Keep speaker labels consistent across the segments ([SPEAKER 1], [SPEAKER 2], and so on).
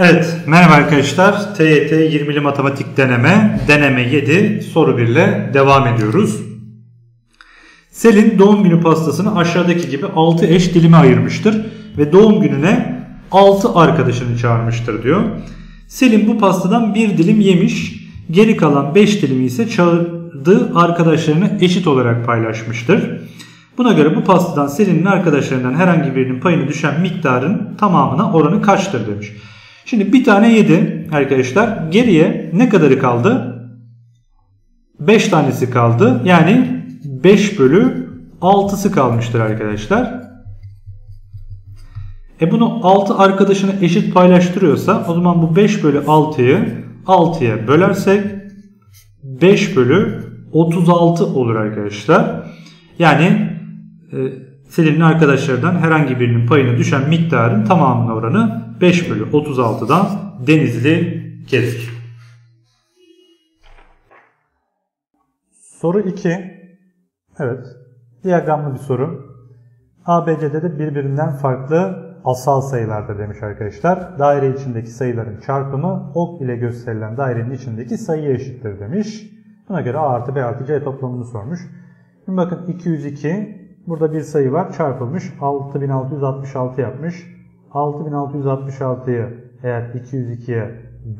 [SPEAKER 1] Evet, merhaba arkadaşlar. TYT 20'li matematik deneme, deneme 7, soru 1 ile devam ediyoruz. Selin doğum günü pastasını aşağıdaki gibi 6 eş dilime ayırmıştır ve doğum gününe 6 arkadaşını çağırmıştır diyor. Selin bu pastadan bir dilim yemiş, geri kalan 5 dilimi ise çağırdığı arkadaşlarını eşit olarak paylaşmıştır. Buna göre bu pastadan Selin'in arkadaşlarından herhangi birinin payını düşen miktarın tamamına oranı kaçtır demiş. Şimdi bir tane yedi arkadaşlar. Geriye ne kadarı kaldı? 5 tanesi kaldı. Yani 5 bölü 6'sı kalmıştır arkadaşlar. E bunu 6 arkadaşına eşit paylaştırıyorsa o zaman bu 5 bölü 6'yı 6'ya bölersek 5 bölü 36 olur arkadaşlar. Yani e, Selin'in arkadaşlarından herhangi birinin payına düşen miktarın tamamının oranı 5 bölü 36'dan Denizli gelir. Soru 2. Evet. Diyagramlı bir soru. ABC'de de birbirinden farklı asal sayılarda demiş arkadaşlar. Daire içindeki sayıların çarpımı ok ile gösterilen dairenin içindeki sayıya eşittir demiş. Buna göre A artı B artı C toplamını sormuş. Şimdi bakın 202 burada bir sayı var çarpılmış 6666 yapmış. 6666'yı eğer 202'ye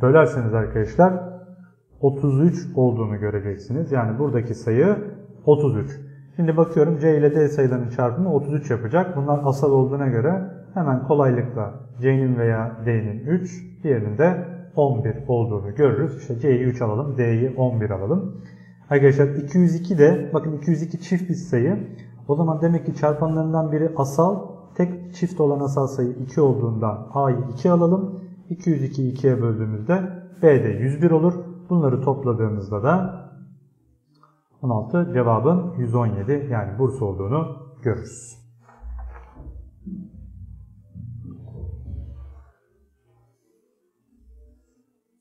[SPEAKER 1] bölerseniz arkadaşlar 33 olduğunu göreceksiniz. Yani buradaki sayı 33. Şimdi bakıyorum C ile D sayılarının çarpımı 33 yapacak. Bunlar asal olduğuna göre hemen kolaylıkla C'nin veya D'nin 3, diğerinin de 11 olduğunu görürüz. İşte C'yi 3 alalım, D'yi 11 alalım. Arkadaşlar 202 de bakın 202 çift bir sayı. O zaman demek ki çarpanlarından biri asal, tek çift olan asal sayı 2 olduğundan A'yı 2 alalım. 202'yi 2'ye böldüğümüzde B'de 101 olur. Bunları topladığımızda da 16 cevabın 117 yani Bursa olduğunu görürüz.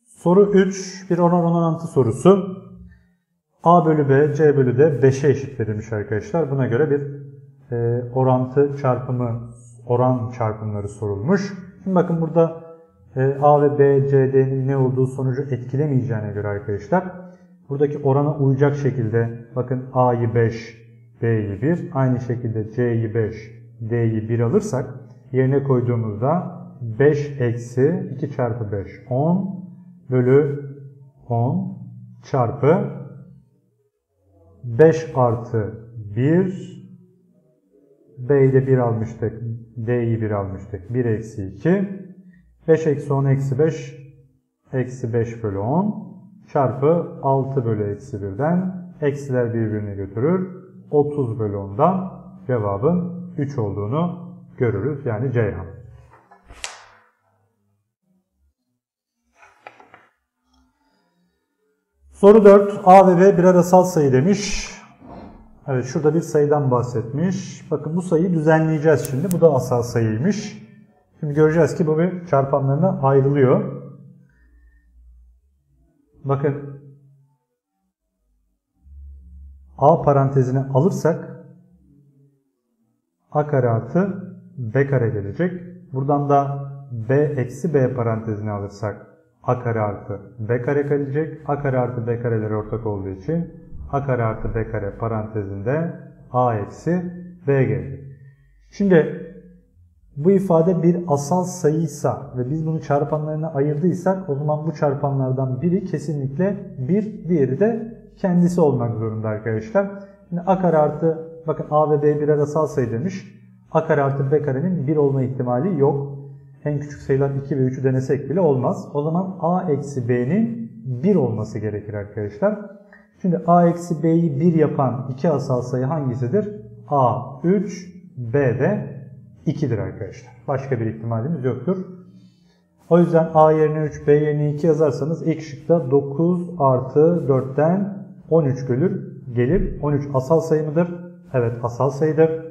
[SPEAKER 1] Soru 3 bir oran orantı sorusu. A bölü B, C bölü D 5'e eşit verilmiş arkadaşlar. Buna göre bir e, orantı çarpımı, oran çarpımları sorulmuş. Şimdi bakın burada e, A ve B, C, D'nin ne olduğu sonucu etkilemeyeceğine göre arkadaşlar buradaki orana uyacak şekilde bakın A'yı 5, B'yi 1, aynı şekilde C'yi 5, D'yi 1 alırsak yerine koyduğumuzda 5 eksi 2 çarpı 5 10 bölü 10 çarpı 5 artı 1 B'yi de 1 almıştık. D'yi 1 almıştık. 1 eksi 2. 5 eksi 10 eksi 5 eksi 5 bölü 10 çarpı 6 bölü eksi 1'den eksiler birbirini götürür. 30 bölü 10'dan cevabın 3 olduğunu görürüz. Yani Ceyhan. Soru 4. A ve B birer asal sayı demiş. Evet şurada bir sayıdan bahsetmiş. Bakın bu sayıyı düzenleyeceğiz şimdi. Bu da asal sayıymış. Şimdi göreceğiz ki bu bir çarpanlarına ayrılıyor. Bakın A parantezine alırsak A kare artı B kare gelecek. Buradan da B eksi B parantezine alırsak A kare artı B kare gelecek. A kare artı B kareler ortak olduğu için a kare artı b kare parantezinde a eksi b gelecek. Şimdi bu ifade bir asal sayıysa ve biz bunu çarpanlarına ayırdıysak o zaman bu çarpanlardan biri kesinlikle bir, diğeri de kendisi olmak zorunda arkadaşlar. Şimdi a kare artı bakın a ve b birer asal sayı demiş. a kare artı b karenin 1 olma ihtimali yok. En küçük sayılar 2 ve 3'ü denesek bile olmaz. O zaman a eksi b'nin 1 olması gerekir arkadaşlar. Şimdi a eksi b'yi 1 yapan iki asal sayı hangisidir? a 3, b de 2'dir arkadaşlar. Başka bir ihtimalimiz yoktur. O yüzden a yerine 3, b yerine 2 yazarsanız ilk şıkta 9 artı 4'ten 13 gelir. gelir. 13 asal sayı mıdır? Evet asal sayıdır.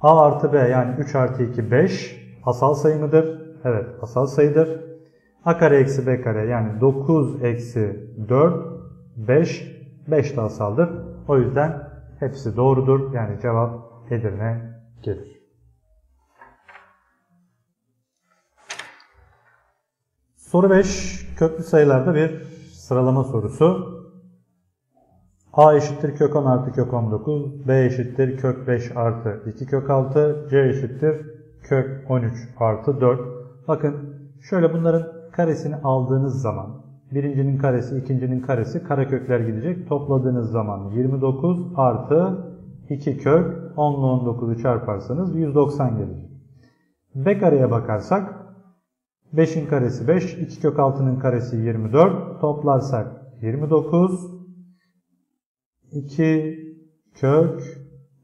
[SPEAKER 1] a artı b yani 3 artı 2 5 asal sayı mıdır? Evet asal sayıdır. a kare eksi b kare yani 9 eksi 4 5 5 de asaldır. O yüzden hepsi doğrudur. Yani cevap Edirne gelir. Soru 5 köklü sayılarda bir sıralama sorusu. A eşittir kök 10 artı kök 19, B eşittir kök 5 artı 2 kök 6, C eşittir kök 13 artı 4. Bakın şöyle bunların karesini aldığınız zaman birincinin karesi, ikincinin karesi karekökler gidecek. Topladığınız zaman 29 artı 2 kök 10 ile 19'u çarparsanız 190 gelecek. B kareye bakarsak 5'in karesi 5, 2 kök 6'nın karesi 24. Toplarsak 29. 2 kök,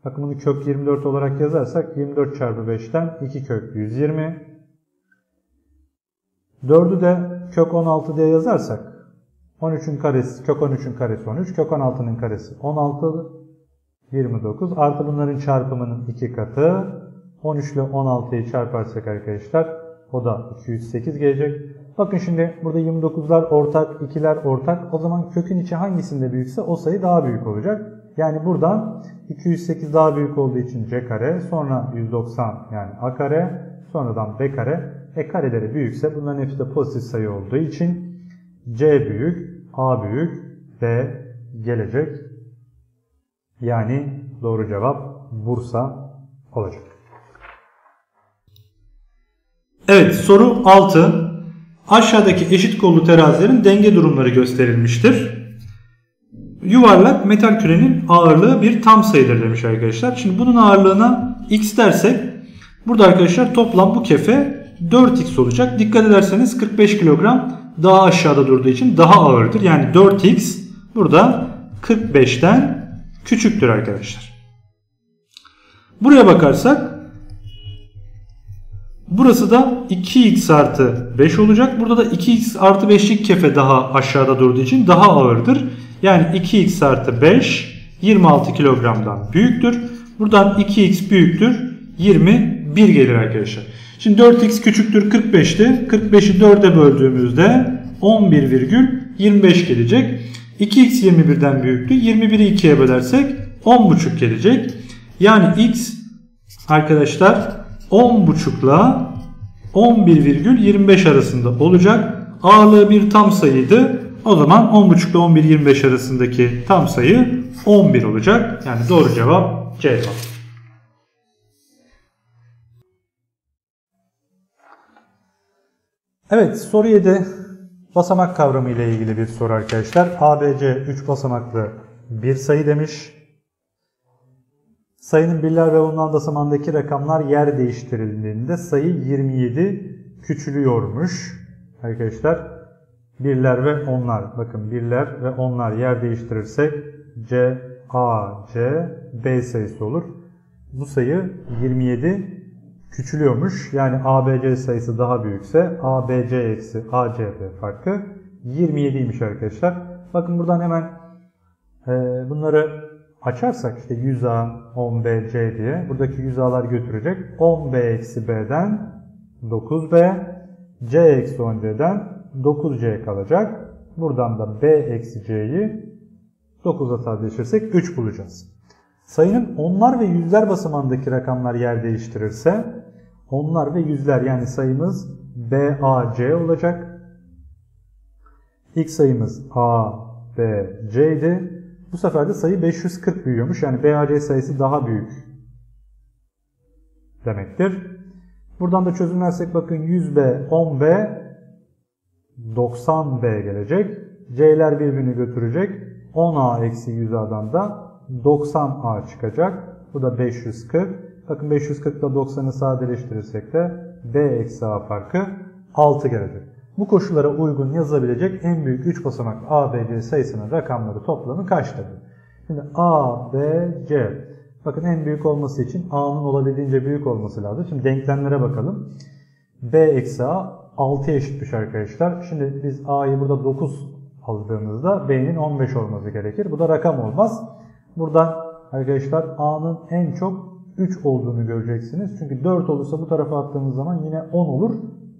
[SPEAKER 1] bakın bunu kök 24 olarak yazarsak 24 çarpı 5'ten 2 kök 120. 4'ü de kök 16 diye yazarsak 13'ün karesi, kök 13'ün karesi 13, kök 16'nın karesi 16, 29 artı bunların çarpımının 2 katı 13 ile 16'yı çarparsak arkadaşlar o da 208 gelecek. Bakın şimdi burada 29'lar ortak, 2'ler ortak. O zaman kökün içi hangisinde büyükse o sayı daha büyük olacak. Yani buradan 208 daha büyük olduğu için c kare, sonra 190 yani a kare, sonradan b kare. E kareleri büyükse bunların hepsi de pozitif sayı olduğu için c büyük, a büyük, b gelecek. Yani doğru cevap Bursa olacak.
[SPEAKER 2] Evet soru 6. Aşağıdaki eşit kollu terazilerin denge durumları gösterilmiştir. Yuvarlak metal kürenin ağırlığı bir tam sayıdır demiş arkadaşlar. Şimdi bunun ağırlığına x dersek burada arkadaşlar toplam bu kefe 4x olacak. Dikkat ederseniz 45 kilogram daha aşağıda durduğu için daha ağırdır. Yani 4x burada 45'ten küçüktür arkadaşlar. Buraya bakarsak Burası da 2x artı 5 olacak. Burada da 2x artı 5'lik kefe daha aşağıda durduğu için daha ağırdır. Yani 2x artı 5 26 kilogramdan büyüktür. Buradan 2x büyüktür. 21 gelir arkadaşlar. Şimdi 4x küçüktür 45'ti. 45'i 4'e böldüğümüzde 11,25 gelecek. 2x 21'den büyüktü. 21'i 2'ye bölersek 10,5 gelecek. Yani x arkadaşlar 10.5 ile 11,25 arasında olacak. Ağırlığı bir tam sayıydı. O zaman 10.5 ile 11,25 arasındaki tam sayı 11 olacak. Yani doğru cevap C cevap.
[SPEAKER 1] Evet soru 7 basamak kavramı ile ilgili bir soru arkadaşlar. ABC 3 basamaklı bir sayı demiş. Sayının birler ve ondan basamandaki rakamlar yer değiştirildiğinde sayı 27 küçülüyormuş. Arkadaşlar birler ve onlar bakın birler ve onlar yer değiştirirsek C, A, C, B sayısı olur. Bu sayı 27 küçülüyormuş. Yani ABC sayısı daha büyükse ABC eksi ACB farkı 27'ymiş arkadaşlar. Bakın buradan hemen e, bunları açarsak işte 100A, 10B, C diye buradaki 100A'lar götürecek. 10B eksi B'den 9B, C eksi 10C'den 9C kalacak. Buradan da B eksi C'yi 9'a sadeleştirirsek 3 bulacağız. Sayının onlar ve yüzler basamandaki rakamlar yer değiştirirse onlar ve yüzler yani sayımız B, A, C olacak. İlk sayımız A, B, C idi. Bu sefer de sayı 540 büyüyormuş. Yani BAC sayısı daha büyük demektir. Buradan da çözümlersek bakın 100B, 10B, 90B gelecek. C'ler birbirini götürecek. 10A eksi 100A'dan da 90A çıkacak. Bu da 540. Bakın 540 ile 90'ı sadeleştirirsek de B eksi A farkı 6 gelecek. Bu koşullara uygun yazılabilecek en büyük 3 basamaklı A, B, C sayısının rakamları toplamı kaçtır? Şimdi A, B, C. Bakın en büyük olması için A'nın olabildiğince büyük olması lazım. Şimdi denklemlere bakalım. B eksi A 6'ya eşitmiş arkadaşlar. Şimdi biz A'yı burada 9 aldığımızda B'nin 15 olması gerekir. Bu da rakam olmaz. Buradan arkadaşlar A'nın en çok 3 olduğunu göreceksiniz. Çünkü 4 olursa bu tarafa attığınız zaman yine 10 olur.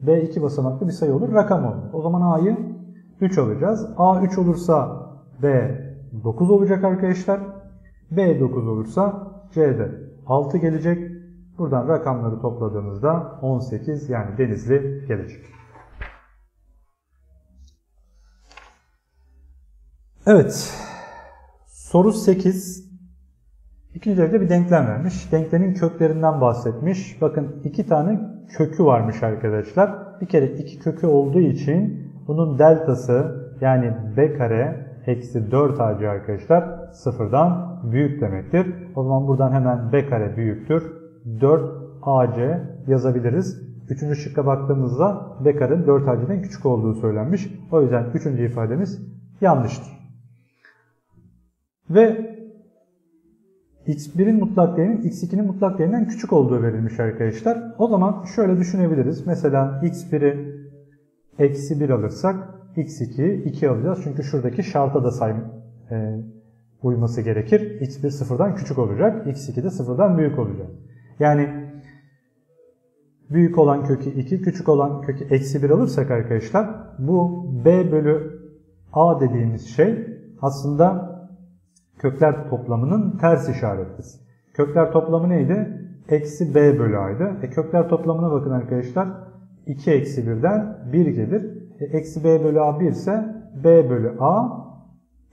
[SPEAKER 1] B2 basamaklı bir sayı olur. Rakam olur. O zaman A'yı 3 alacağız. A 3 olursa B 9 olacak arkadaşlar. B 9 olursa C'de 6 gelecek. Buradan rakamları topladığımızda 18 yani Denizli gelecek. Evet. Soru 8. İkinci derecede bir denklem vermiş. Denklemin köklerinden bahsetmiş. Bakın iki tane kökü varmış arkadaşlar. Bir kere iki kökü olduğu için bunun deltası yani b kare eksi 4ac arkadaşlar sıfırdan büyük demektir. O zaman buradan hemen b kare büyüktür. 4ac yazabiliriz. Üçüncü şıkka baktığımızda b karenin 4ac'den küçük olduğu söylenmiş. O yüzden üçüncü ifademiz yanlıştır. Ve x1'in mutlak değerinin x2'nin mutlak değerinden küçük olduğu verilmiş arkadaşlar. O zaman şöyle düşünebiliriz. Mesela x1'i eksi 1 alırsak x2'yi 2 alacağız. Çünkü şuradaki şarta da say e, uyması gerekir. x1 sıfırdan küçük olacak. x2 de sıfırdan büyük olacak. Yani büyük olan kökü 2, küçük olan kökü eksi 1 alırsak arkadaşlar bu b bölü a dediğimiz şey aslında kökler toplamının ters işaretlidir. Kökler toplamı neydi? Eksi b bölü a'ydı. E, kökler toplamına bakın arkadaşlar. 2 eksi 1'den 1 gelir. E, eksi b bölü a 1 ise b bölü a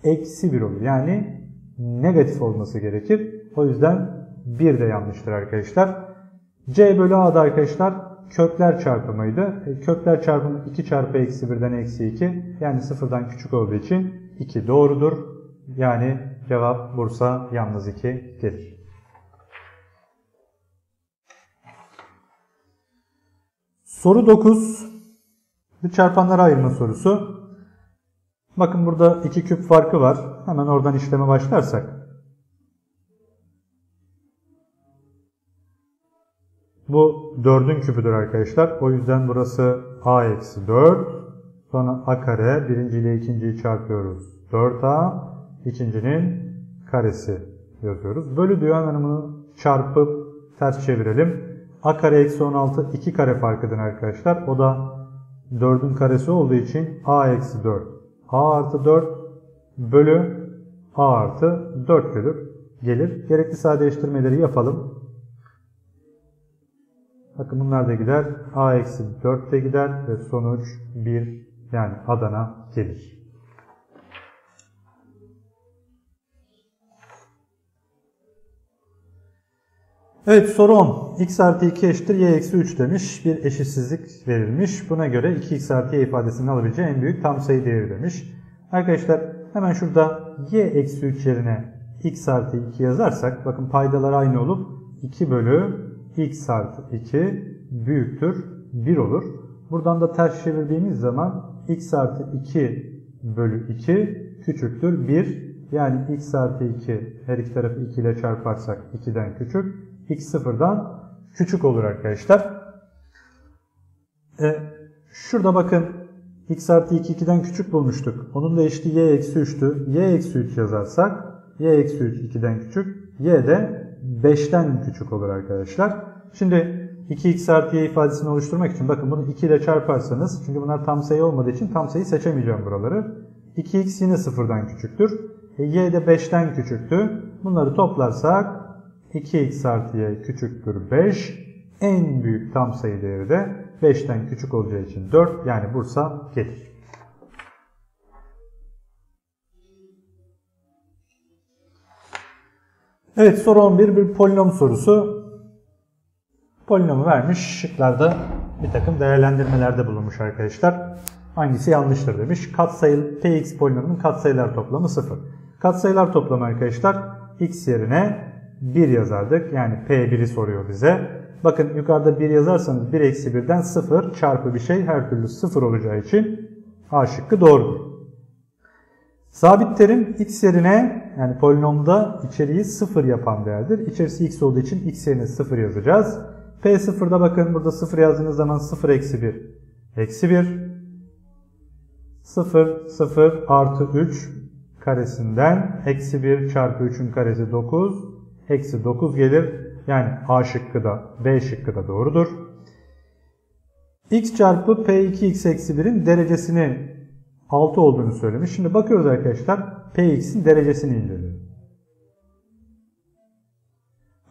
[SPEAKER 1] eksi 1 olur. Yani negatif olması gerekir. O yüzden 1 de yanlıştır arkadaşlar. c bölü a da arkadaşlar kökler çarpımıydı. E, kökler çarpımı 2 çarpı eksi 1'den eksi 2. Yani sıfırdan küçük olduğu için 2 doğrudur. Yani cevap Bursa yalnız 2 gelir. Soru 9. Bir çarpanlara ayırma sorusu. Bakın burada iki küp farkı var. Hemen oradan işleme başlarsak. Bu 4'ün küpüdür arkadaşlar. O yüzden burası a eksi 4. Sonra a kare. Birinci ile ikinciyi çarpıyoruz. 4a. İkincinin karesi yazıyoruz. Bölü diyor hemen çarpıp ters çevirelim. a kare eksi 16 2 kare farkıdır arkadaşlar. O da 4'ün karesi olduğu için a eksi 4. a artı 4 bölü a artı 4 gelir. gelir. Gerekli sadeleştirmeleri yapalım. Bakın bunlar da gider. a eksi 4 de gider ve sonuç 1 yani Adana gelir. Evet soru 10. x artı 2 eşittir y eksi 3 demiş. Bir eşitsizlik verilmiş. Buna göre 2x artı y ifadesinin alabileceği en büyük tam sayı değeri demiş. Arkadaşlar hemen şurada y eksi 3 yerine x artı 2 yazarsak bakın paydalar aynı olup 2 bölü x artı 2 büyüktür 1 olur. Buradan da ters çevirdiğimiz zaman x artı 2 bölü 2 küçüktür 1. Yani x artı 2 her iki tarafı 2 ile çarparsak 2'den küçük x sıfırdan küçük olur arkadaşlar. E, şurada bakın x artı 2 2'den küçük bulmuştuk. Onun da eşiti y eksi 3'tü. y eksi 3 yazarsak y eksi 3 2'den küçük. y de 5'ten küçük olur arkadaşlar. Şimdi 2x artı y ifadesini oluşturmak için bakın bunu 2 ile çarparsanız çünkü bunlar tam sayı olmadığı için tam sayı seçemeyeceğim buraları. 2x yine sıfırdan küçüktür. E, y de 5'ten küçüktü. Bunları toplarsak 2x artı y küçüktür 5. En büyük tam sayı değeri de 5'ten küçük olacağı için 4 yani Bursa gelir. Evet soru 11 bir polinom sorusu. Polinomu vermiş. Şıklarda bir takım değerlendirmelerde bulunmuş arkadaşlar. Hangisi yanlıştır demiş. Katsayı px polinomunun katsayılar toplamı 0. Katsayılar toplamı arkadaşlar x yerine 1 yazardık. Yani P1'i soruyor bize. Bakın yukarıda 1 yazarsanız 1 eksi 1'den 0 çarpı bir şey her türlü 0 olacağı için A şıkkı doğrudur. Sabit terim x yerine yani polinomda içeriği 0 yapan değerdir. İçerisi x olduğu için x yerine 0 yazacağız. P0'da bakın burada 0 yazdığınız zaman 0 eksi 1 eksi 1 0 0 artı 3 karesinden eksi 1 çarpı 3'ün karesi 9 eksi 9 gelir. Yani A şıkkı da B şıkkı da doğrudur. x çarpı P2x eksi 1'in derecesini 6 olduğunu söylemiş. Şimdi bakıyoruz arkadaşlar Px'in derecesini inceleyelim.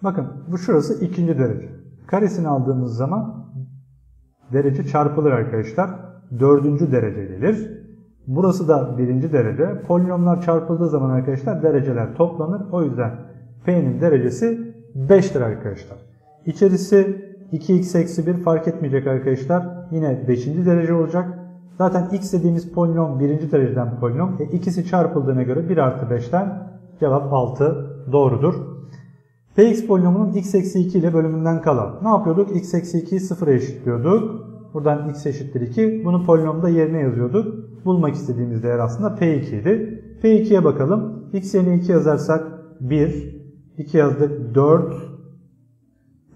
[SPEAKER 1] Bakın bu şurası ikinci derece. Karesini aldığımız zaman derece çarpılır arkadaşlar. Dördüncü derece gelir. Burası da birinci derece. Polinomlar çarpıldığı zaman arkadaşlar dereceler toplanır. O yüzden P'nin derecesi 5'tir arkadaşlar. İçerisi 2x eksi 1 fark etmeyecek arkadaşlar. Yine 5. derece olacak. Zaten x dediğimiz polinom birinci dereceden polinom. E, ikisi çarpıldığına göre 1 artı 5'ten cevap 6 doğrudur. Px polinomunun x eksi 2 ile bölümünden kalan. Ne yapıyorduk? x eksi 2'yi 0'a eşitliyorduk. Buradan x eşittir 2. Bunu polinomda yerine yazıyorduk. Bulmak istediğimiz değer aslında P2 idi. P2'ye bakalım. x yerine 2 yazarsak 1. 2 yazdık 4.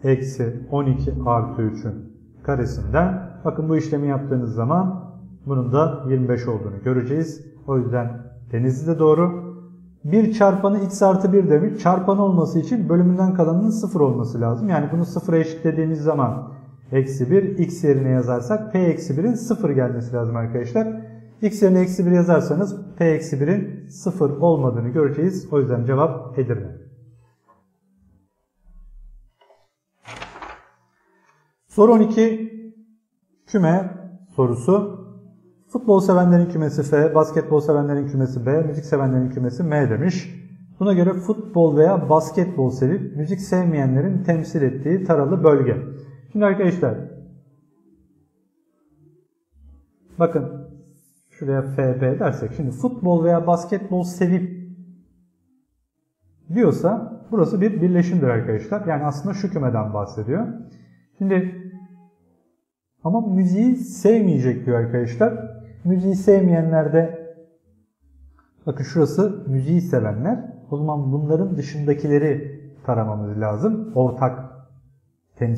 [SPEAKER 1] Eksi 12 artı 3'ün karesinden. Bakın bu işlemi yaptığınız zaman bunun da 25 olduğunu göreceğiz. O yüzden Denizli de doğru. Bir çarpanı x artı 1 demiş. Çarpan olması için bölümünden kalanının 0 olması lazım. Yani bunu 0'a eşitlediğimiz zaman eksi 1 x yerine yazarsak p eksi 1'in 0 gelmesi lazım arkadaşlar. x yerine eksi 1 yazarsanız p eksi 1'in 0 olmadığını göreceğiz. O yüzden cevap Edirne. Soru 12 küme sorusu. Futbol sevenlerin kümesi F, basketbol sevenlerin kümesi B, müzik sevenlerin kümesi M demiş. Buna göre futbol veya basketbol sevip müzik sevmeyenlerin temsil ettiği taralı bölge. Şimdi arkadaşlar bakın şuraya FB dersek şimdi futbol veya basketbol sevip diyorsa burası bir birleşimdir arkadaşlar. Yani aslında şu kümeden bahsediyor. Şimdi ama müziği sevmeyecek diyor arkadaşlar. Müziği sevmeyenler de bakın şurası müziği sevenler. O zaman bunların dışındakileri taramamız lazım. Ortak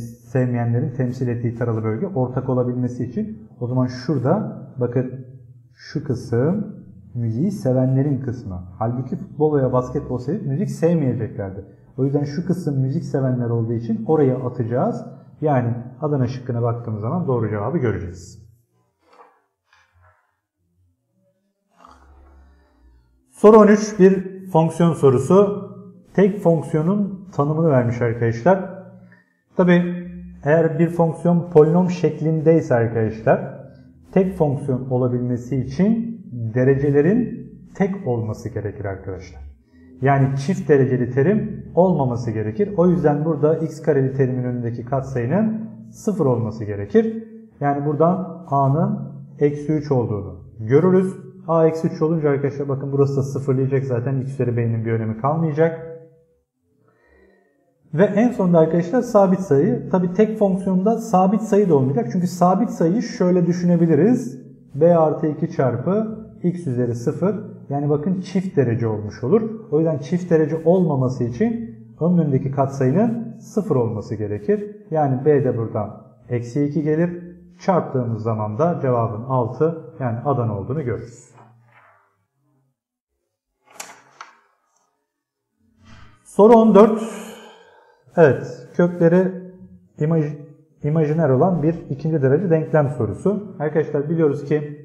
[SPEAKER 1] sevmeyenlerin temsil ettiği taralı bölge ortak olabilmesi için. O zaman şurada bakın şu kısım müziği sevenlerin kısmı. Halbuki futbol veya basketbol sevip müzik sevmeyeceklerdi. O yüzden şu kısım müzik sevenler olduğu için oraya atacağız. Yani Adana şıkkına baktığımız zaman doğru cevabı göreceğiz. Soru 13 bir fonksiyon sorusu. Tek fonksiyonun tanımını vermiş arkadaşlar. Tabi eğer bir fonksiyon polinom şeklindeyse arkadaşlar tek fonksiyon olabilmesi için derecelerin tek olması gerekir arkadaşlar. Yani çift dereceli terim olmaması gerekir. O yüzden burada x kareli terimin önündeki katsayının 0 olması gerekir. Yani buradan a'nın eksi 3 olduğunu görürüz. a eksi 3 olunca arkadaşlar bakın burası da sıfırlayacak zaten x üzeri b'nin bir önemi kalmayacak. Ve en sonunda arkadaşlar sabit sayı. Tabi tek fonksiyonda sabit sayı da olmayacak. Çünkü sabit sayıyı şöyle düşünebiliriz. b artı 2 çarpı x üzeri 0. Yani bakın çift derece olmuş olur. O yüzden çift derece olmaması için onun önündeki katsayının 0 olması gerekir. Yani b de buradan eksi 2 gelir. Çarptığımız zaman da cevabın 6 yani Adana olduğunu görürüz. Soru 14. Evet, kökleri imaj, imajiner olan bir ikinci derece denklem sorusu. Arkadaşlar biliyoruz ki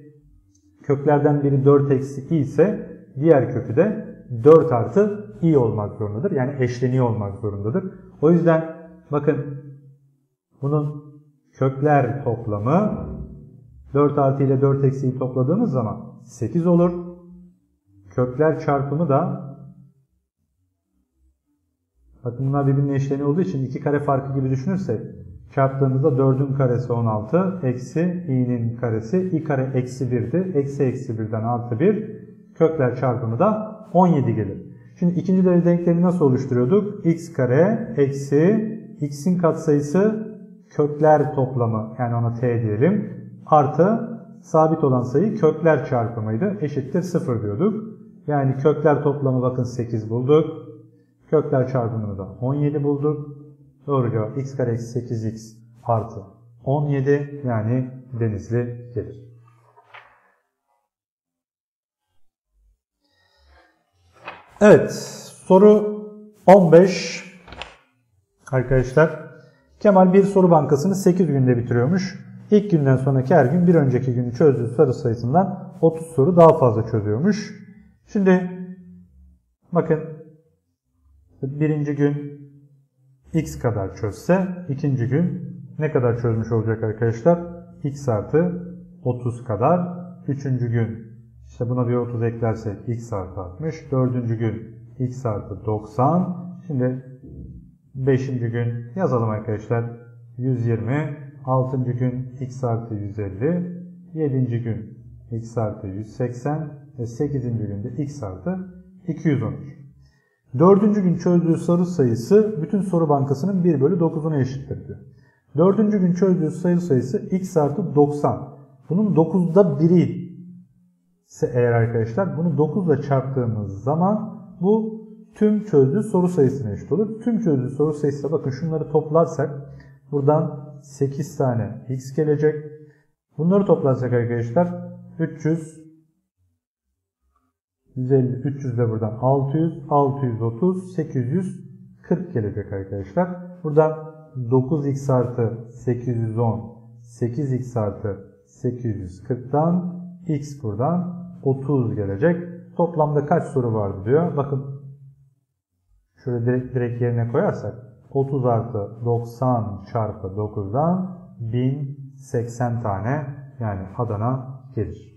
[SPEAKER 1] köklerden biri 4 eksi i ise diğer kökü de 4 artı i olmak zorundadır. Yani eşleniyor olmak zorundadır. O yüzden bakın bunun kökler toplamı 4 artı ile 4 eksiyi topladığımız zaman 8 olur. Kökler çarpımı da Bakın bunlar birbirine eşleniği olduğu için iki kare farkı gibi düşünürsek çarptığımızda 4'ün karesi 16 eksi i'nin karesi i kare eksi 1'di. Eksi eksi 1'den artı 1 kökler çarpımı da 17 gelir. Şimdi ikinci derece denklemi nasıl oluşturuyorduk? x kare eksi x'in katsayısı kökler toplamı yani ona t diyelim artı sabit olan sayı kökler çarpımıydı. Eşittir 0 diyorduk. Yani kökler toplamı bakın 8 bulduk. Kökler çarpımını da 17 bulduk. Doğru cevap x kare eksi 8x artı 17 yani denizli gelir. Evet soru 15 arkadaşlar. Kemal bir soru bankasını 8 günde bitiriyormuş. İlk günden sonraki her gün bir önceki günü çözdüğü soru sayısından 30 soru daha fazla çözüyormuş. Şimdi bakın birinci gün x kadar çözse ikinci gün ne kadar çözmüş olacak arkadaşlar? x artı 30 kadar. Üçüncü gün İşte buna bir 30 eklersek x artı 60. Dördüncü gün x artı 90. Şimdi beşinci gün yazalım arkadaşlar. 120. Altıncı gün x artı 150. Yedinci gün x artı 180. Ve sekizinci günde x artı 213. Dördüncü gün çözdüğü soru sayısı bütün soru bankasının 1 bölü 9'una eşittir diyor. Dördüncü gün çözdüğü sayı sayısı x artı 90. Bunun 9'da 1'i ise eğer arkadaşlar bunu 9 ile çarptığımız zaman bu tüm çözdüğü soru sayısına eşit olur. Tüm çözdüğü soru sayısı bakın şunları toplarsak buradan 8 tane x gelecek. Bunları toplarsak arkadaşlar 300 150, 300 de buradan 600, 630, 840 gelecek arkadaşlar. Buradan 9x artı 810, 8x artı 840'dan x buradan 30 gelecek. Toplamda kaç soru vardı diyor. Bakın şöyle direkt, direkt yerine koyarsak 30 artı 90 çarpı 9'dan 1080 tane yani Adana gelir.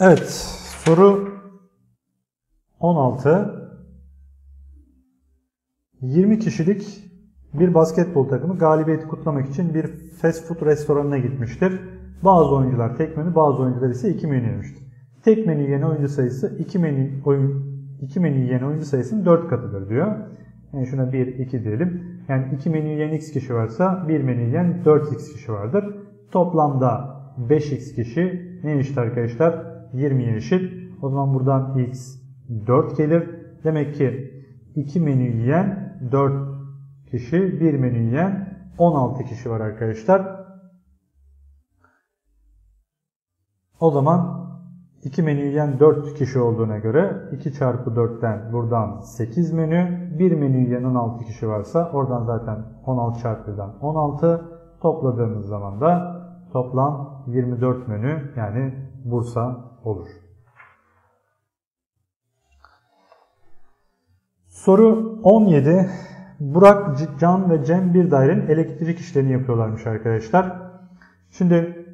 [SPEAKER 1] Evet, soru 16. 20 kişilik bir basketbol takımı galibiyeti kutlamak için bir fast food restoranına gitmiştir. Bazı oyuncular tek menü, bazı oyuncular ise iki menü yemiştir. Tek menü yiyen oyuncu sayısı iki menü oyun iki menü yiyen oyuncu sayısının 4 katıdır diyor. Yani şuna 1 2 diyelim. Yani iki menü yiyen x kişi varsa bir menü yiyen 4x kişi vardır. Toplamda 5x kişi ne arkadaşlar? 20'ye eşit. O zaman buradan x 4 gelir. Demek ki 2 menü yiyen 4 kişi, 1 menü yiyen 16 kişi var arkadaşlar. O zaman 2 menü yiyen 4 kişi olduğuna göre 2 çarpı 4'ten buradan 8 menü, 1 menü yiyen 16 kişi varsa oradan zaten 16 çarpı 1'den 16 topladığımız zaman da toplam 24 menü yani Bursa olur. Soru 17. Burak, Can ve Cem bir dairenin elektrik işlerini yapıyorlarmış arkadaşlar. Şimdi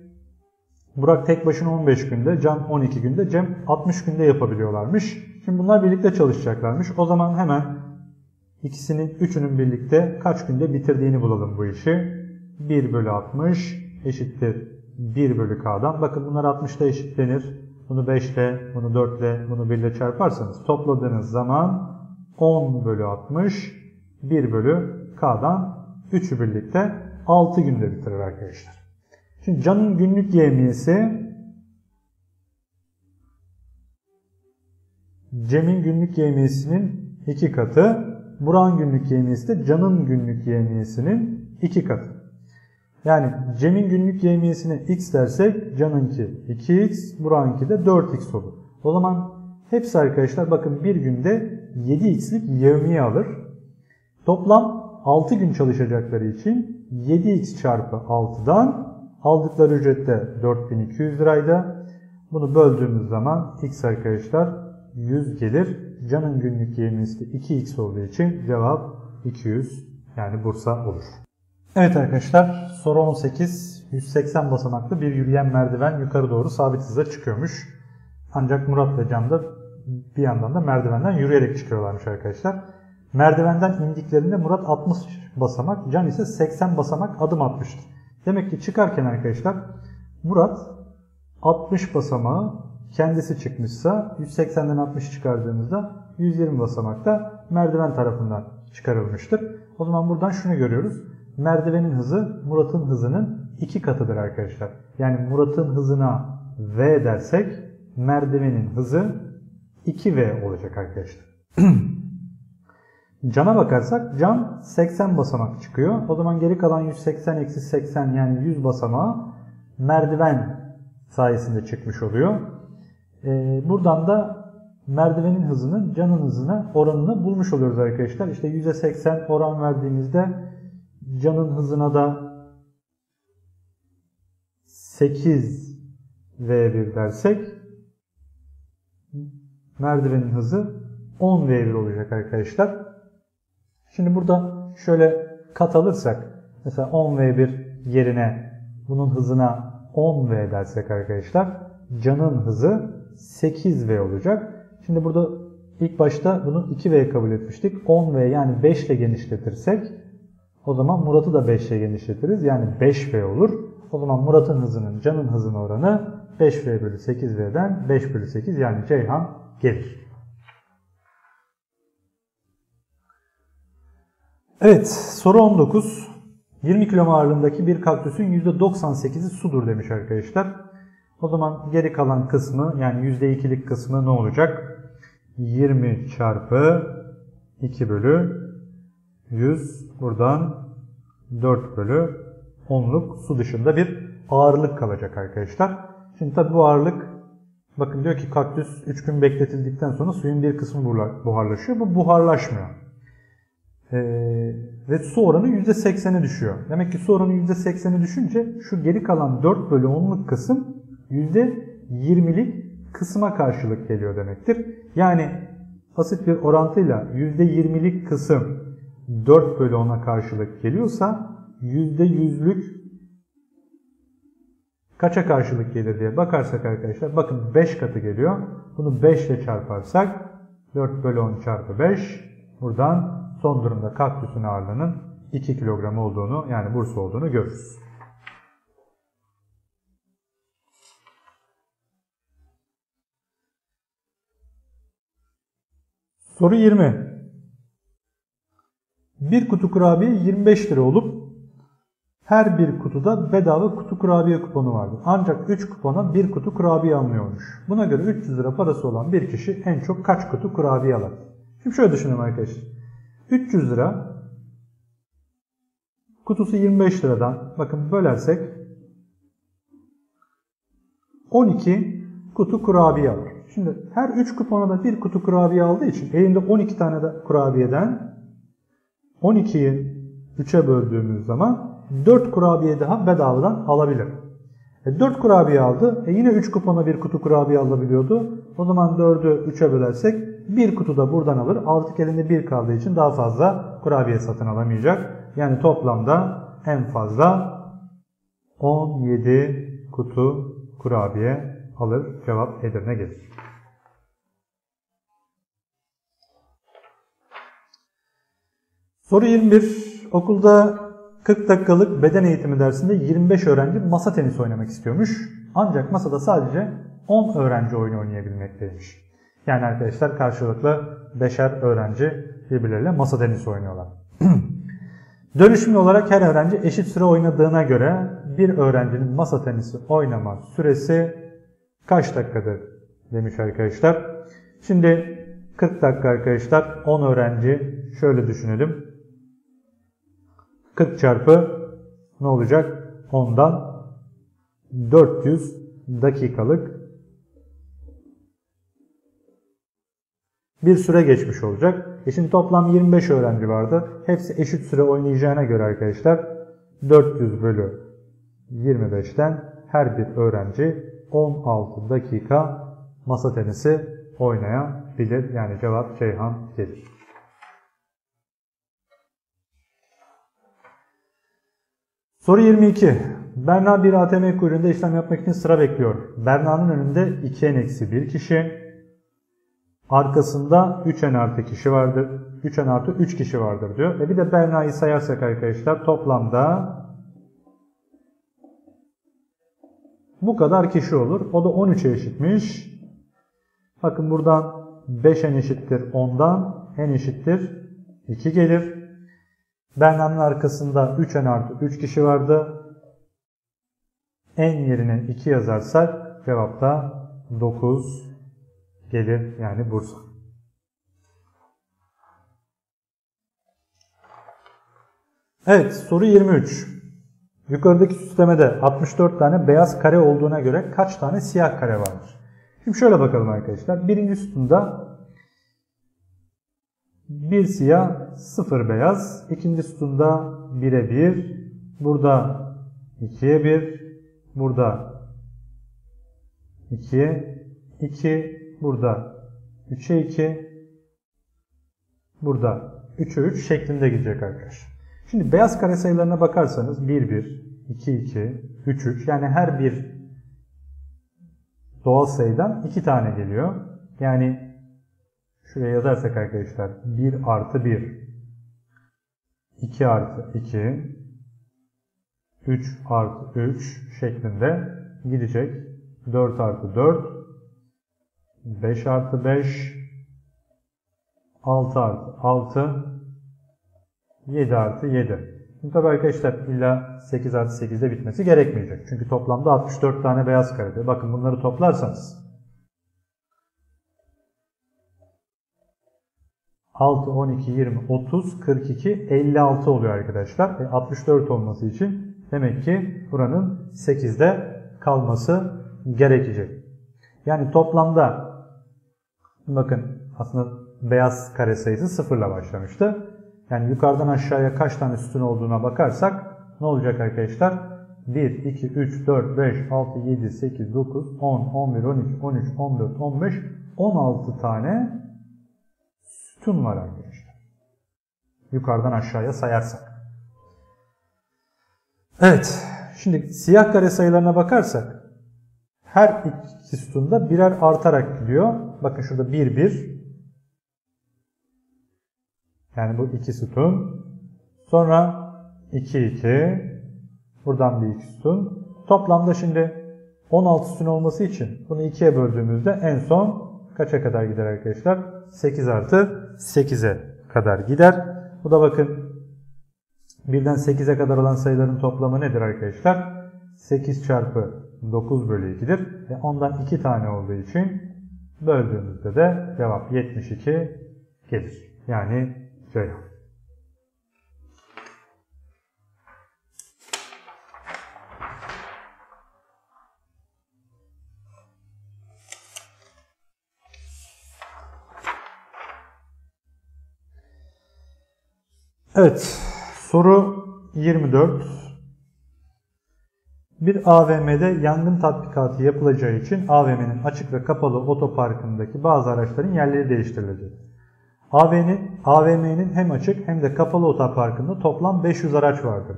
[SPEAKER 1] Burak tek başına 15 günde, Can 12 günde, Cem 60 günde yapabiliyorlarmış. Şimdi bunlar birlikte çalışacaklarmış. O zaman hemen ikisinin, üçünün birlikte kaç günde bitirdiğini bulalım bu işi. 1 bölü 60 eşittir 1 bölü K'dan. Bakın bunlar 60'da eşitlenir. Bunu 5 ile, bunu 4 ile, bunu 1 ile çarparsanız topladığınız zaman 10 bölü 60 1 bölü K'dan 3'ü birlikte 6 günde bitirir arkadaşlar. Şimdi Can'ın günlük yemiyesi Cem'in günlük yemiyesinin 2 katı. Burak'ın günlük yemiyesi de Can'ın günlük yemiyesinin 2 katı. Yani Cem'in günlük yemiyesine x dersek Can'ınki 2x, Burak'ınki de 4x olur. O zaman hepsi arkadaşlar bakın bir günde 7x'lik yevmiye alır. Toplam 6 gün çalışacakları için 7x çarpı 6'dan aldıkları ücrette 4200 liraydı. Bunu böldüğümüz zaman x arkadaşlar 100 gelir. Can'ın günlük yemiyesi de 2x olduğu için cevap 200 yani Bursa olur. Evet arkadaşlar soru 18. 180 basamaklı bir yürüyen merdiven yukarı doğru sabit hızla çıkıyormuş. Ancak Murat ve Can da bir yandan da merdivenden yürüyerek çıkıyorlarmış arkadaşlar. Merdivenden indiklerinde Murat 60 basamak, Can ise 80 basamak adım atmıştır. Demek ki çıkarken arkadaşlar Murat 60 basamağı kendisi çıkmışsa 180'den 60 çıkardığımızda 120 basamakta merdiven tarafından çıkarılmıştır. O zaman buradan şunu görüyoruz. Merdivenin hızı Murat'ın hızının 2 katıdır arkadaşlar. Yani Murat'ın hızına V dersek merdivenin hızı 2V olacak arkadaşlar. Can'a bakarsak Can 80 basamak çıkıyor. O zaman geri kalan 180 eksi 80 yani 100 basamağı merdiven sayesinde çıkmış oluyor. Ee, buradan da merdivenin hızının Can'ın hızına oranını bulmuş oluyoruz arkadaşlar. İşte %80 oran verdiğimizde Can'ın hızına da 8 V1 dersek merdivenin hızı 10V1 olacak arkadaşlar. Şimdi burada şöyle kat alırsak mesela 10V1 yerine bunun hızına 10V dersek arkadaşlar canın hızı 8V olacak. Şimdi burada ilk başta bunu 2V kabul etmiştik. 10V yani 5 ile genişletirsek o zaman Murat'ı da 5 ile genişletiriz. Yani 5V olur. O zaman Murat'ın hızının canın hızına oranı 5V bölü 8V'den 5 bölü 8 yani Ceyhan gelir. Evet soru 19. 20 kilo ağırlığındaki bir kaktüsün %98'i sudur demiş arkadaşlar. O zaman geri kalan kısmı yani %2'lik kısmı ne olacak? 20 çarpı 2 bölü 100 buradan 4 bölü 10'luk su dışında bir ağırlık kalacak arkadaşlar. Şimdi tabi bu ağırlık bakın diyor ki kaktüs 3 gün bekletildikten sonra suyun bir kısmı buharlaşıyor. Bu buharlaşmıyor. Ee, ve su oranı %80'e düşüyor. Demek ki su oranı %80'e düşünce şu geri kalan 4 bölü 10'luk kısım %20'lik kısma karşılık geliyor demektir. Yani basit bir orantıyla %20'lik kısım 4 bölü 10'a karşılık geliyorsa %100'lük kaça karşılık gelir diye bakarsak arkadaşlar bakın 5 katı geliyor. Bunu 5 ile çarparsak 4 bölü 10 çarpı 5 buradan son durumda kaktüsün ağırlığının 2 kilogram olduğunu yani Bursa olduğunu görürüz. Soru 20. Bir kutu kurabiye 25 lira olup her bir kutuda bedava kutu kurabiye kuponu vardır. Ancak 3 kupona bir kutu kurabiye alınıyormuş. Buna göre 300 lira parası olan bir kişi en çok kaç kutu kurabiye alır? Şimdi şöyle düşünün arkadaşlar. 300 lira kutusu 25 liradan bakın bölersek 12 kutu kurabiye alır. Şimdi her 3 kupona da bir kutu kurabiye aldığı için elinde 12 tane de kurabiyeden 12'yi 3'e böldüğümüz zaman 4 kurabiye daha bedavadan alabilir. E 4 kurabiye aldı. E yine 3 kupona bir kutu kurabiye alabiliyordu. O zaman 4'ü 3'e bölersek bir kutu da buradan alır. Artık elinde bir kaldığı için daha fazla kurabiye satın alamayacak. Yani toplamda en fazla 17 kutu kurabiye alır. Cevap Edirne gelir. Soru 21. Okulda 40 dakikalık beden eğitimi dersinde 25 öğrenci masa tenisi oynamak istiyormuş. Ancak masada sadece 10 öğrenci oyun oynayabilmekteymiş. Yani arkadaşlar karşılıklı 5'er öğrenci birbirleriyle masa tenisi oynuyorlar. Dönüşümlü olarak her öğrenci eşit süre oynadığına göre bir öğrencinin masa tenisi oynama süresi kaç dakikadır demiş arkadaşlar. Şimdi 40 dakika arkadaşlar 10 öğrenci şöyle düşünelim. 40 çarpı ne olacak? 10'dan 400 dakikalık bir süre geçmiş olacak. E şimdi toplam 25 öğrenci vardı. Hepsi eşit süre oynayacağına göre arkadaşlar 400 bölü 25'ten her bir öğrenci 16 dakika masa tenisi oynayabilir. Yani cevap Ceyhan gelir. Soru 22. Berna bir ATM kuyruğunda işlem yapmak için sıra bekliyor. Berna'nın önünde 2n-1 kişi, arkasında 3n artı kişi vardır. 3n artı 3 kişi vardır diyor. E bir de Berna'yı sayarsak arkadaşlar toplamda bu kadar kişi olur. O da 13'e eşitmiş. Bakın buradan 5n eşittir 10'dan n eşittir 2 gelir. Berna'nın arkasında 3n artı 3 kişi vardı. n yerine 2 yazarsak cevapta 9 gelir yani Bursa. Evet soru 23. Yukarıdaki süslemede 64 tane beyaz kare olduğuna göre kaç tane siyah kare vardır? Şimdi şöyle bakalım arkadaşlar. Birinci sütunda bir siyah, sıfır beyaz. İkinci sütunda 1'e 1. Burada 2'ye 1. Burada 2'ye 2. Burada 3'e 2. burada 3'e 3 şeklinde gidecek arkadaşlar. Şimdi beyaz kare sayılarına bakarsanız 1 1, 2 2, 3 3 yani her bir doğal sayıdan 2 tane geliyor. Yani şuraya yazarsak arkadaşlar 1 artı 1, 2 artı 2, 3 artı 3 şeklinde gidecek. 4 artı 4, 5 artı 5, 6 artı 6, 7 artı 7. Şimdi tabi arkadaşlar illa 8 artı 8'de bitmesi gerekmeyecek. Çünkü toplamda 64 tane beyaz karede. Bakın bunları toplarsanız 6, 12, 20, 30, 42, 56 oluyor arkadaşlar. E 64 olması için demek ki buranın 8'de kalması gerekecek. Yani toplamda bakın aslında beyaz kare sayısı 0 ile başlamıştı. Yani yukarıdan aşağıya kaç tane sütun olduğuna bakarsak ne olacak arkadaşlar? 1, 2, 3, 4, 5, 6, 7, 8, 9, 10, 11, 12, 13, 14, 15, 16 tane var arkadaşlar. Yukarıdan aşağıya sayarsak. Evet. Şimdi siyah kare sayılarına bakarsak her iki sütunda birer artarak gidiyor. Bakın şurada 1, 1. Yani bu iki sütun. Sonra 2, 2. Buradan bir iki sütun. Toplamda şimdi 16 sütun olması için bunu 2'ye böldüğümüzde en son kaça kadar gider arkadaşlar? 8 artı 8'e kadar gider. Bu da bakın birden 8'e kadar olan sayıların toplamı nedir arkadaşlar? 8 çarpı 9 bölü 2'dir. Ve ondan 2 tane olduğu için böldüğümüzde de cevap 72 gelir. Yani Ceyhan. Evet, soru 24. Bir AVM'de yangın tatbikatı yapılacağı için AVM'nin açık ve kapalı otoparkındaki bazı araçların yerleri değiştirilecek. AVM'nin AVM'nin hem açık hem de kapalı otoparkında toplam 500 araç vardır.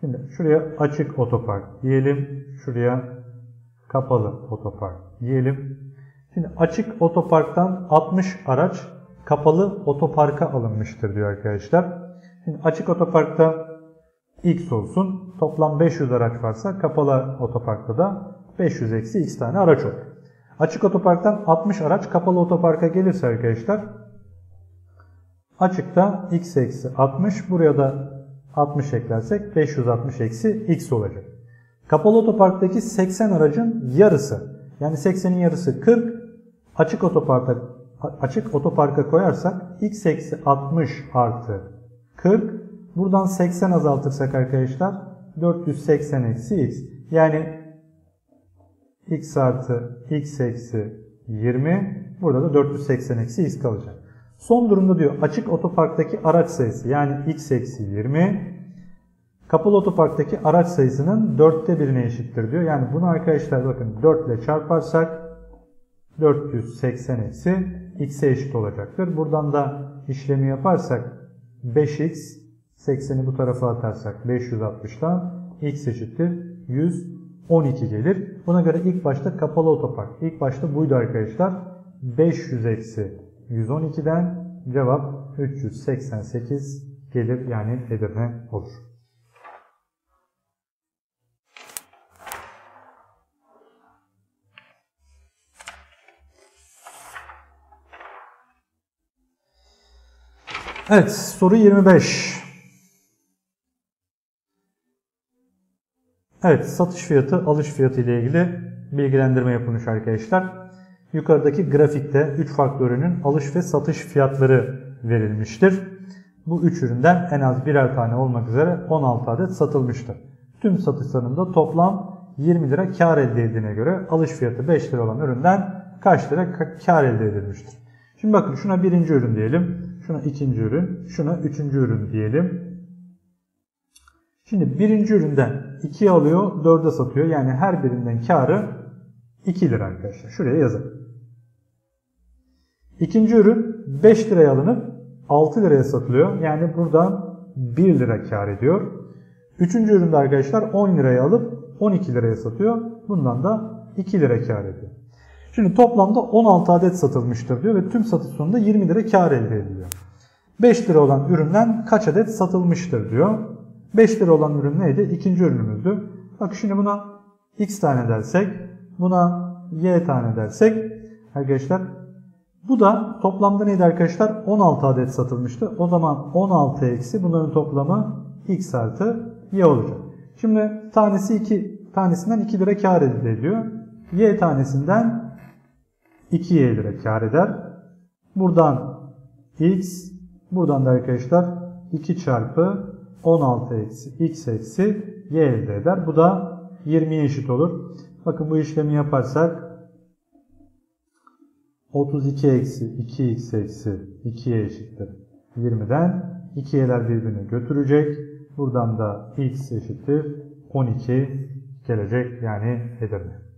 [SPEAKER 1] Şimdi şuraya açık otopark diyelim. Şuraya kapalı otopark diyelim. Şimdi açık otoparktan 60 araç kapalı otoparka alınmıştır diyor arkadaşlar. Şimdi açık otoparkta x olsun. Toplam 500 araç varsa kapalı otoparkta da 500 eksi x tane araç olur. Açık otoparktan 60 araç kapalı otoparka gelirse arkadaşlar açıkta x eksi 60 buraya da 60 eklersek 560 eksi x olacak. Kapalı otoparktaki 80 aracın yarısı yani 80'in yarısı 40 açık otoparkta açık otoparka koyarsak x eksi 60 artı 40 buradan 80 azaltırsak arkadaşlar 480 eksi x yani x artı x eksi 20 burada da 480 eksi x kalacak. Son durumda diyor açık otoparktaki araç sayısı yani x eksi 20 kapalı otoparktaki araç sayısının dörtte birine eşittir diyor. Yani bunu arkadaşlar bakın 4 ile çarparsak 480 eksi x'e eşit olacaktır. Buradan da işlemi yaparsak 5x 80'i bu tarafa atarsak 560'dan x eşittir 112 gelir. Buna göre ilk başta kapalı otopark. İlk başta buydu arkadaşlar. 500 eksi 112'den cevap 388 gelir yani Edirne olur. Evet soru 25. Evet satış fiyatı alış fiyatı ile ilgili bilgilendirme yapılmış arkadaşlar. Yukarıdaki grafikte 3 farklı ürünün alış ve satış fiyatları verilmiştir. Bu 3 üründen en az birer tane olmak üzere 16 adet satılmıştır. Tüm satışlarında toplam 20 lira kar elde edildiğine göre alış fiyatı 5 lira olan üründen kaç lira kar elde edilmiştir? Şimdi bakın şuna birinci ürün diyelim. Şuna ikinci ürün. Şuna üçüncü ürün diyelim. Şimdi birinci üründen 2'ye alıyor, 4'e satıyor. Yani her birinden karı 2 lira arkadaşlar. Şuraya yazın. İkinci ürün 5 liraya alınıp 6 liraya satılıyor. Yani buradan 1 lira kar ediyor. Üçüncü üründe arkadaşlar 10 liraya alıp 12 liraya satıyor. Bundan da 2 lira kar ediyor. Şimdi toplamda 16 adet satılmıştır diyor ve tüm satış sonunda 20 lira kar elde ediliyor. 5 lira olan üründen kaç adet satılmıştır diyor. 5 lira olan ürün neydi? İkinci ürünümüzdü. Bak şimdi buna x tane dersek, buna y tane dersek arkadaşlar bu da toplamda neydi arkadaşlar? 16 adet satılmıştı. O zaman 16 eksi bunların toplamı x artı y olacak. Şimdi tanesi 2 tanesinden 2 lira kar elde ediyor. Y tanesinden 2y lira kar eder. Buradan x buradan da arkadaşlar 2 çarpı 16 eksi x eksi y elde eder. Bu da 20'ye eşit olur. Bakın bu işlemi yaparsak 32 eksi 2x eksi 2'ye eşittir. 20'den 2y'ler birbirini götürecek. Buradan da x eşittir 12 gelecek yani Edirne.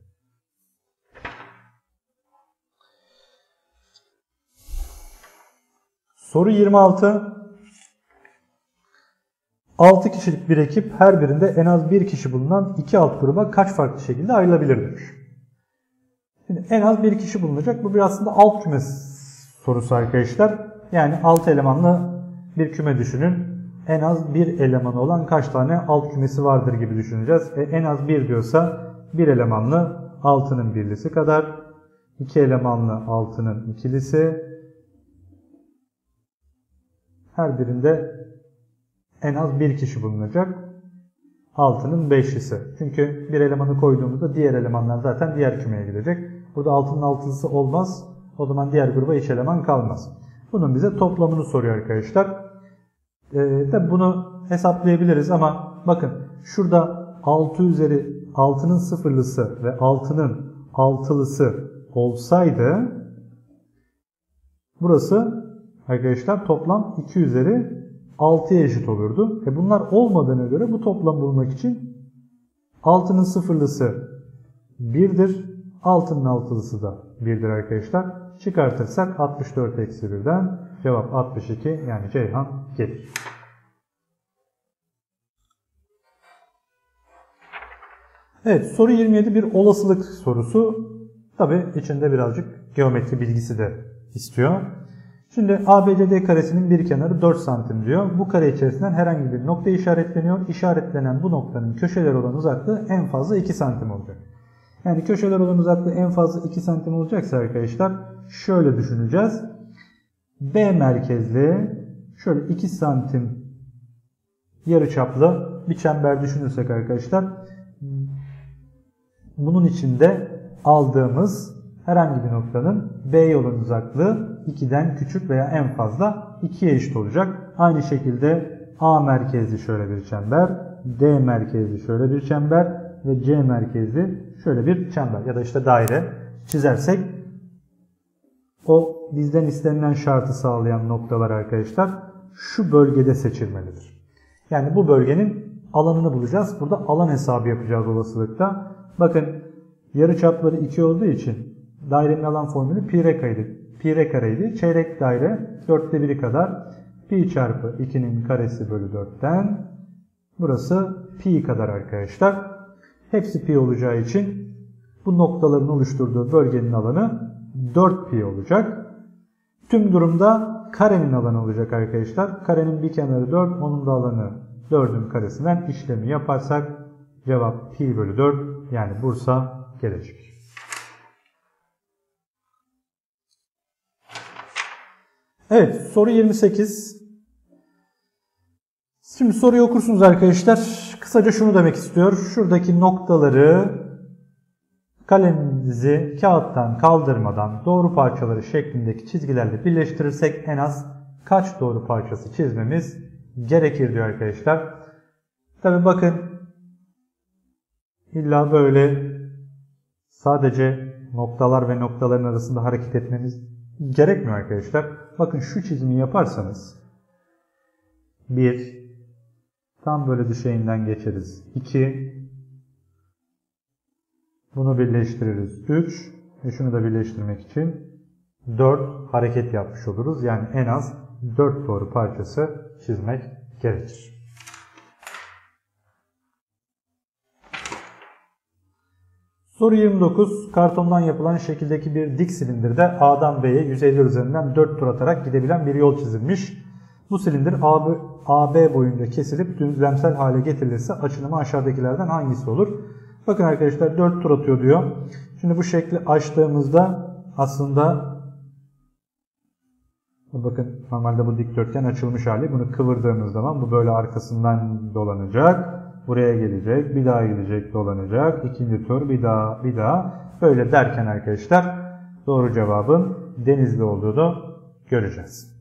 [SPEAKER 1] Soru 26. 6 kişilik bir ekip her birinde en az bir kişi bulunan iki alt gruba kaç farklı şekilde ayrılabilir demiş. Şimdi en az bir kişi bulunacak. Bu bir aslında alt küme sorusu arkadaşlar. Yani 6 elemanlı bir küme düşünün. En az bir elemanı olan kaç tane alt kümesi vardır gibi düşüneceğiz. E, en az bir diyorsa bir elemanlı 6'nın birlisi kadar. 2 elemanlı 6'nın ikilisi. Her birinde en az bir kişi bulunacak. 6'nın 5'lisi. Çünkü bir elemanı koyduğumuzda diğer elemanlar zaten diğer kümeye gidecek. Burada 6'nın 6'lısı olmaz. O zaman diğer gruba hiç eleman kalmaz. Bunun bize toplamını soruyor arkadaşlar. Ee, tabi bunu hesaplayabiliriz ama bakın şurada 6 üzeri 6'nın sıfırlısı ve 6'nın altılısı olsaydı burası arkadaşlar toplam 2 üzeri 6'ya eşit olurdu. E bunlar olmadığına göre bu toplam bulmak için 6'nın sıfırlısı 1'dir. 6'nın altılısı da 1'dir arkadaşlar. Çıkartırsak 64 eksi 1'den cevap 62 yani Ceyhan gelir. Evet soru 27 bir olasılık sorusu. Tabi içinde birazcık geometri bilgisi de istiyor. Şimdi ABCD karesinin bir kenarı 4 santim diyor. Bu kare içerisinden herhangi bir nokta işaretleniyor. İşaretlenen bu noktanın köşeler olan uzaklığı en fazla 2 santim olacak. Yani köşeler olan uzaklığı en fazla 2 santim olacaksa arkadaşlar şöyle düşüneceğiz. B merkezli şöyle 2 santim yarıçaplı bir çember düşünürsek arkadaşlar bunun içinde aldığımız herhangi bir noktanın B yolun uzaklığı 2'den küçük veya en fazla 2'ye eşit olacak. Aynı şekilde A merkezli şöyle bir çember, D merkezli şöyle bir çember ve C merkezli şöyle bir çember ya da işte daire çizersek o bizden istenilen şartı sağlayan noktalar arkadaşlar şu bölgede seçilmelidir. Yani bu bölgenin alanını bulacağız. Burada alan hesabı yapacağız olasılıkta. Bakın yarı çapları 2 olduğu için dairenin alan formülü pi r kareydi. Pi r kareydi. Çeyrek daire 4'te 1'i kadar pi çarpı 2'nin karesi bölü 4'ten burası pi kadar arkadaşlar. Hepsi pi olacağı için bu noktaların oluşturduğu bölgenin alanı 4 pi olacak. Tüm durumda karenin alanı olacak arkadaşlar. Karenin bir kenarı 4, onun da alanı 4'ün karesinden işlemi yaparsak cevap pi bölü 4 yani Bursa gelecek. Evet soru 28. Şimdi soruyu okursunuz arkadaşlar. Kısaca şunu demek istiyor. Şuradaki noktaları kaleminizi kağıttan kaldırmadan doğru parçaları şeklindeki çizgilerle birleştirirsek en az kaç doğru parçası çizmemiz gerekir diyor arkadaşlar. Tabi bakın illa böyle sadece noktalar ve noktaların arasında hareket etmeniz gerekmiyor arkadaşlar. Bakın şu çizimi yaparsanız 1 tam böyle düşeyinden geçeriz. 2 bunu birleştiririz. 3 ve şunu da birleştirmek için 4 hareket yapmış oluruz. Yani en az 4 doğru parçası çizmek gerekir. Soru 29. Kartondan yapılan şekildeki bir dik silindirde A'dan B'ye 150 üzerinden 4 tur atarak gidebilen bir yol çizilmiş. Bu silindir AB, AB boyunca kesilip düzlemsel hale getirilirse açılımı aşağıdakilerden hangisi olur? Bakın arkadaşlar 4 tur atıyor diyor. Şimdi bu şekli açtığımızda aslında bakın normalde bu dikdörtgen açılmış hali. Bunu kıvırdığımız zaman bu böyle arkasından dolanacak. Buraya gelecek, bir daha gidecek, dolanacak. ikinci tur bir daha, bir daha. Böyle derken arkadaşlar doğru cevabın denizli olduğunu göreceğiz.